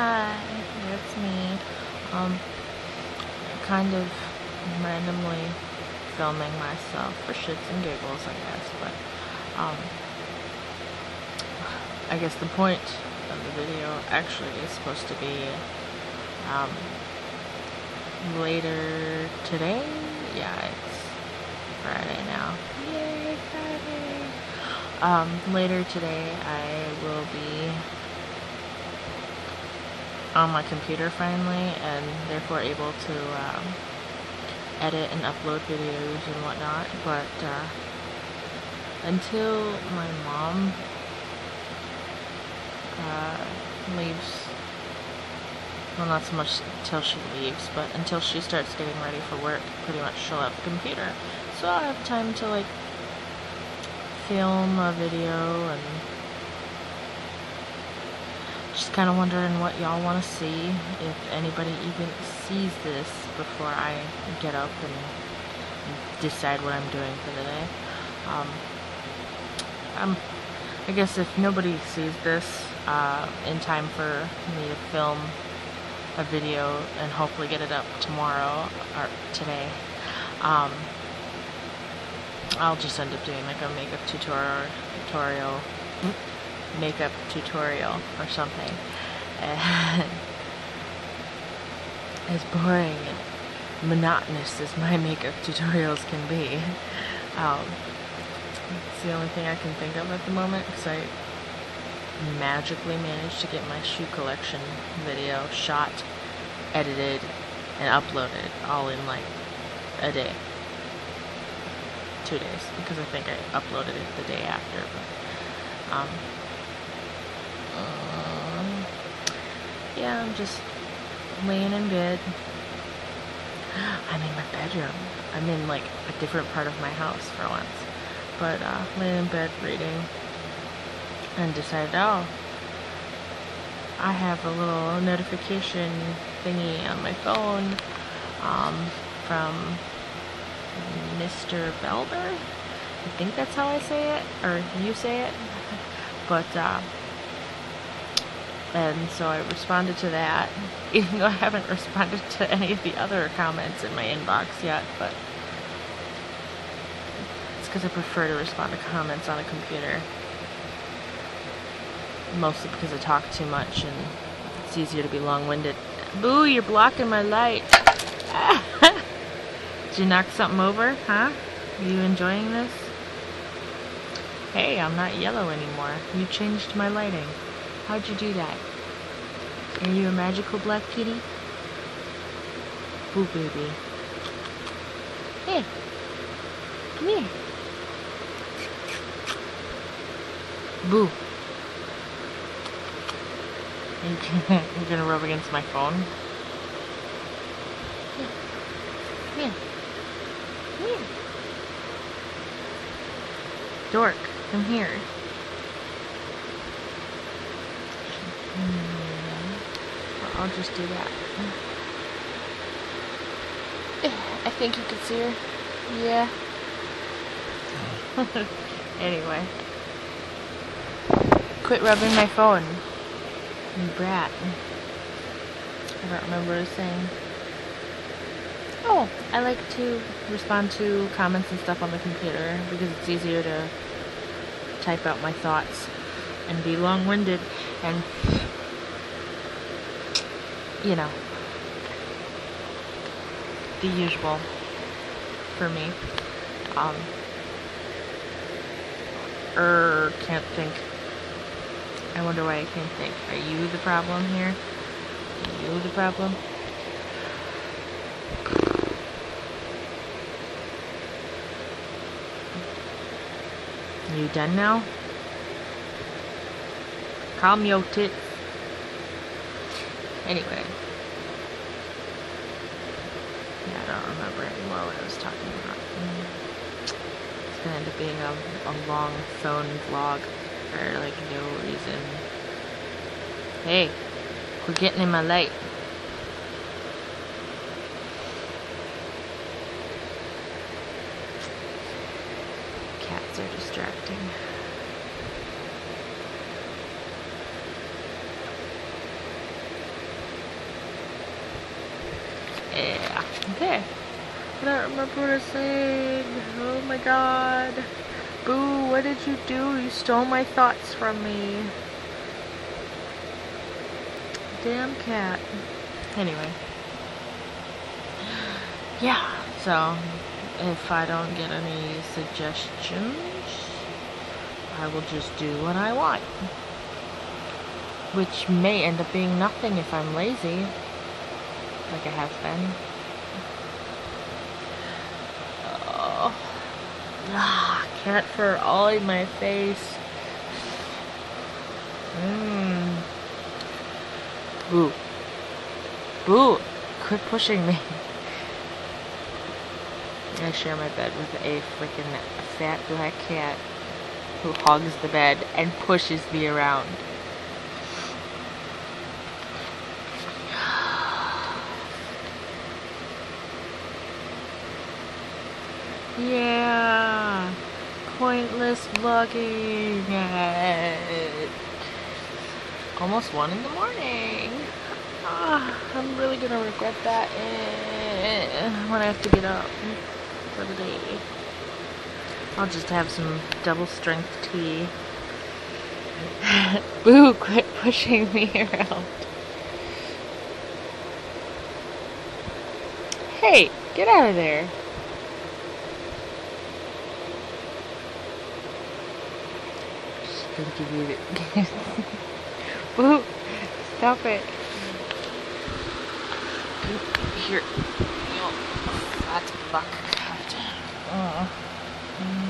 Hi, it's me. Um, kind of randomly filming myself for shits and giggles, I guess, but, um, I guess the point of the video actually is supposed to be, um, later today? Yeah, it's Friday now. Yay, Friday! Um, later today I will be on my computer finally and therefore able to um, edit and upload videos and whatnot but uh, until my mom uh, leaves well not so much until she leaves but until she starts getting ready for work pretty much she'll have a computer. So I'll have time to like film a video and just kind of wondering what y'all want to see, if anybody even sees this before I get up and decide what I'm doing for the day. Um, I'm, I guess if nobody sees this uh, in time for me to film a video and hopefully get it up tomorrow or today, um, I'll just end up doing like a makeup tutorial. tutorial makeup tutorial or something. And as boring and monotonous as my makeup tutorials can be, um, it's the only thing I can think of at the moment because I magically managed to get my shoe collection video shot, edited, and uploaded all in like a day. Two days because I think I uploaded it the day after. But, um, um, yeah, I'm just laying in bed. I'm in my bedroom. I'm in like a different part of my house for once. But uh, laying in bed reading and decided, oh, I have a little notification thingy on my phone um, from Mr. Belber. I think that's how I say it, or you say it. But uh, and so I responded to that, even though I haven't responded to any of the other comments in my inbox yet, but it's because I prefer to respond to comments on a computer. Mostly because I talk too much and it's easier to be long-winded. Boo, you're blocking my light. Did you knock something over, huh? Are you enjoying this? Hey, I'm not yellow anymore. You changed my lighting. How'd you do that? Are you a magical black kitty? Boo baby. Hey. Come here. Boo. You're gonna rub against my phone? Here. Here. Here. Dork, come here. I'll just do that. I think you can see her. Yeah. anyway. Quit rubbing my phone. You brat. I don't remember what saying. Oh, I like to respond to comments and stuff on the computer because it's easier to type out my thoughts and be long-winded and you know, the usual for me. Um, er, can't think. I wonder why I can't think. Are you the problem here? Are you the problem? You done now? Calm your tits. Anyway. Yeah, I don't remember anymore what I was talking about. It's gonna end up being a, a long phone vlog for like no reason. Hey, we're getting in my light. Cats are distracting. Yeah. Okay. I don't remember what I saying. Oh my god. Boo, what did you do? You stole my thoughts from me. Damn cat. Anyway. Yeah, so if I don't get any suggestions, I will just do what I want. Which may end up being nothing if I'm lazy, like I have been. Oh. Ah, cat fur all in my face. Mmm. Boo. Boo! Quit pushing me. I share my bed with a freaking fat black cat who hogs the bed and pushes me around. Yeah, pointless vlogging. Almost one in the morning. Ah, I'm really gonna regret that eh, when I have to get up for the day. I'll just have some double strength tea. Boo, quit pushing me around. Hey, get out of there. Gonna give you the... Boo, stop it. Here. You fat fuck. Oh,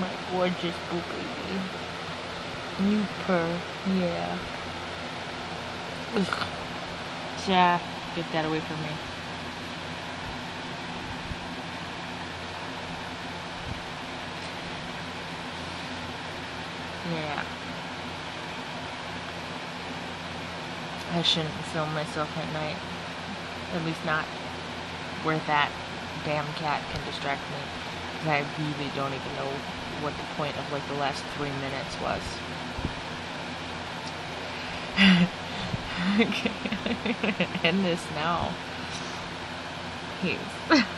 my gorgeous boo baby. New purr, yeah. Ugh. Yeah, get that away from me. Yeah. I shouldn't film myself at night. At least not where that damn cat can distract me. Because I really don't even know what the point of like the last three minutes was. Okay, end this now. Peace.